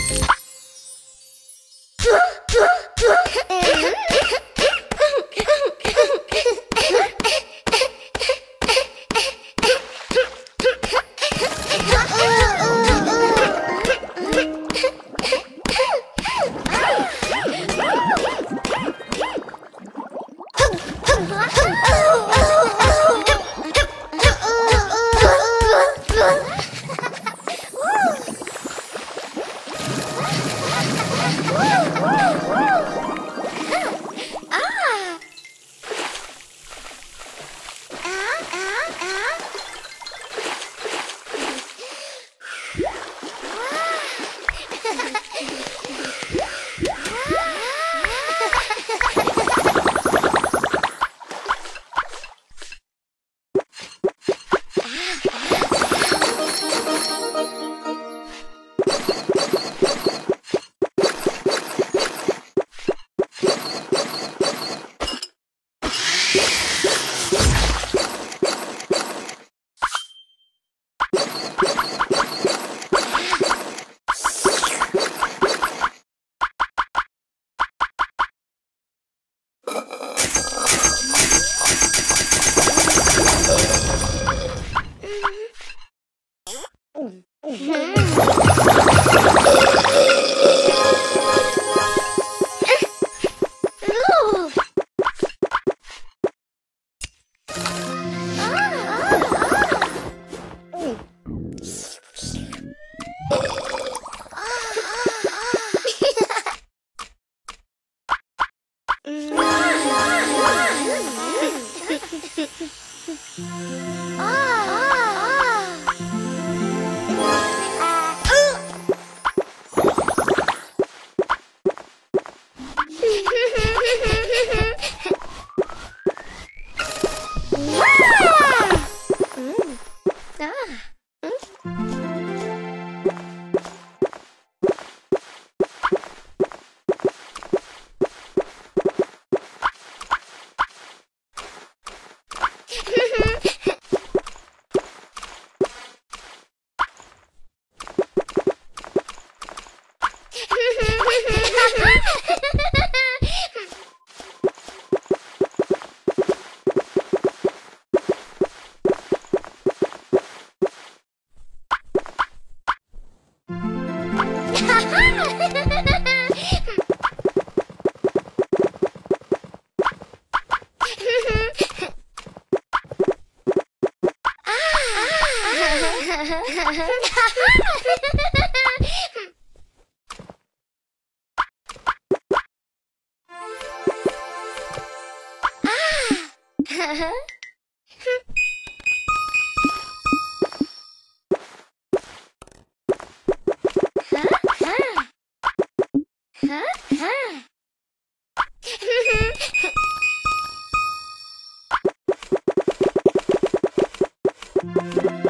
あ! Mm-hmm. Ah. Ha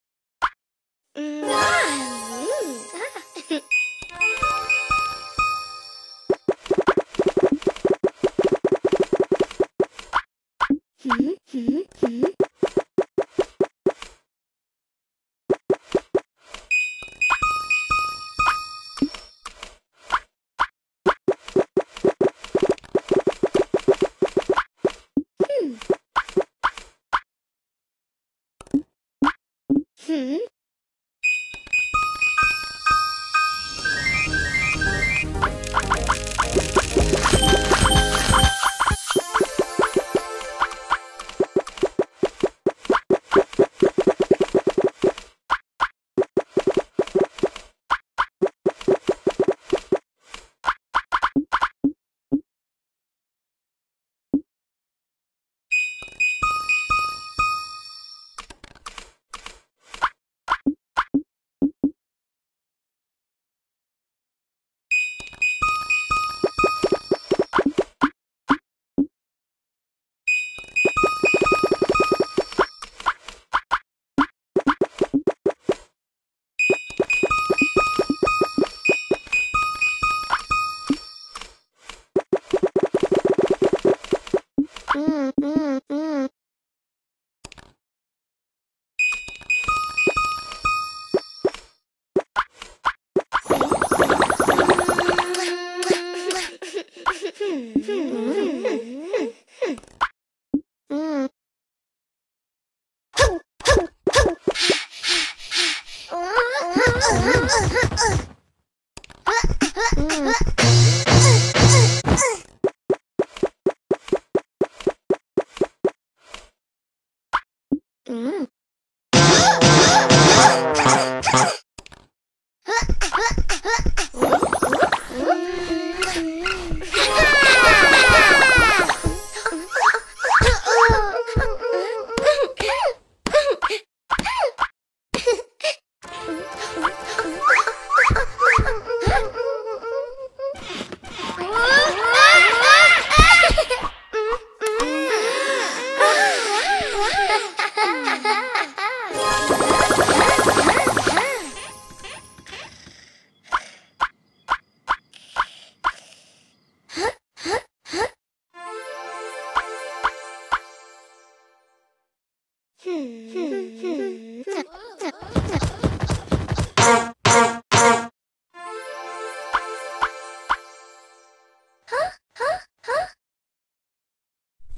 嗯。Mm.